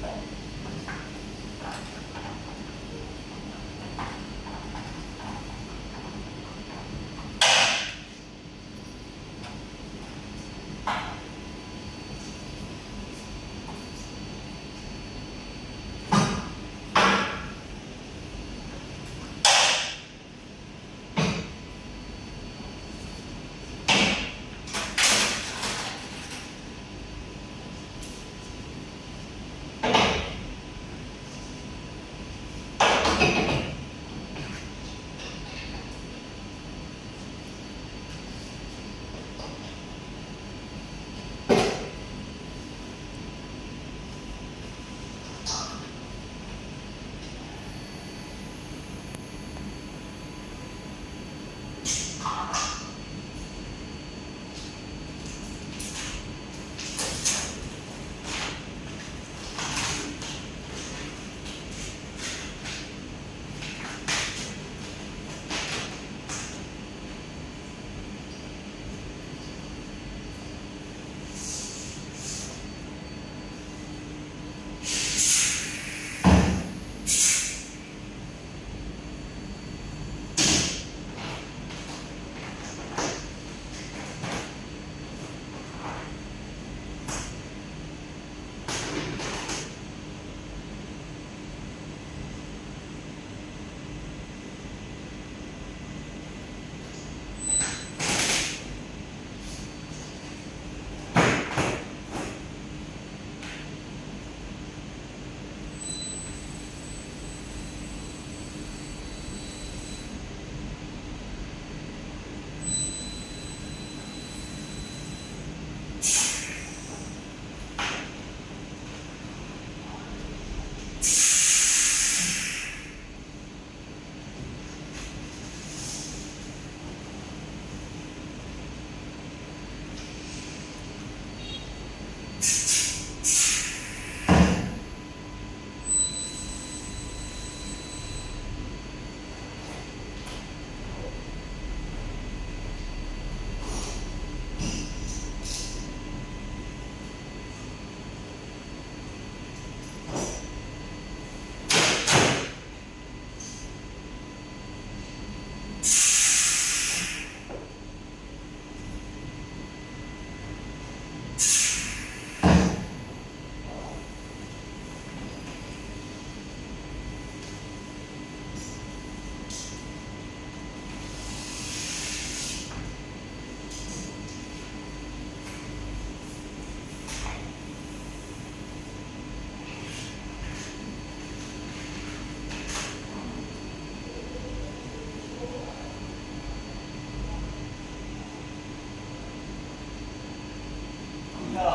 Thank you.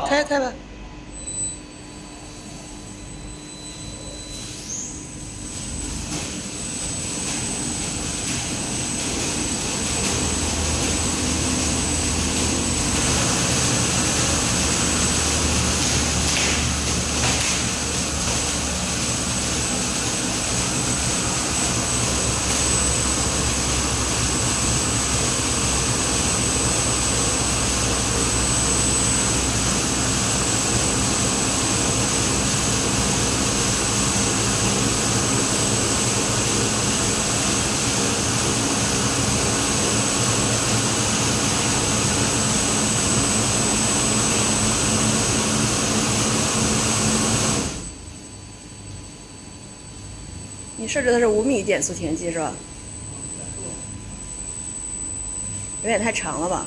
开开吧。你设置的是五米减速停机是吧？有点太长了吧？